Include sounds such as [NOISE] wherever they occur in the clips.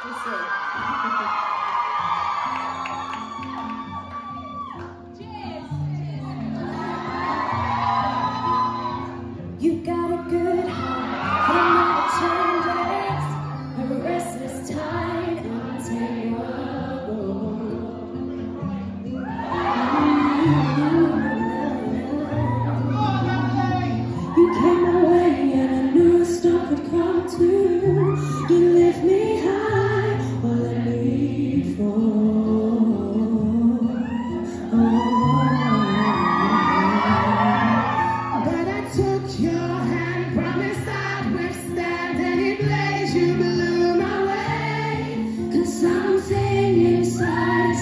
[LAUGHS] You got You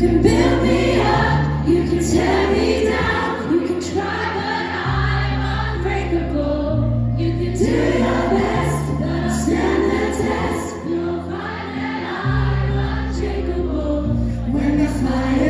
can build me up, you can tear me down, you can try, but I'm unbreakable. You can do your best, but I'll stand the test. You'll find that I'm unshakable when the fire.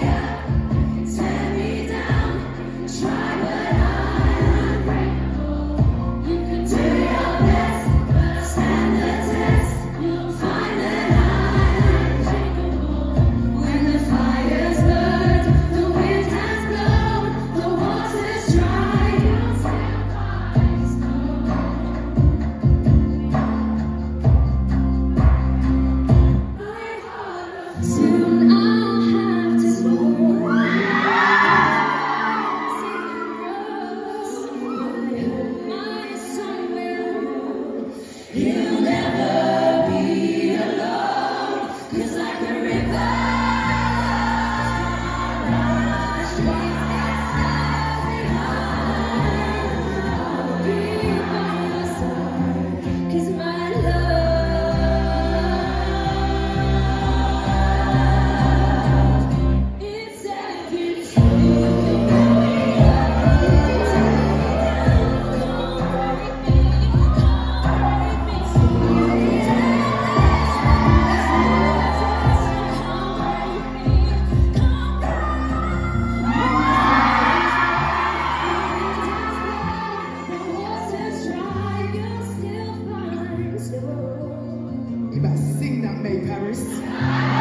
Yeah. by Paris.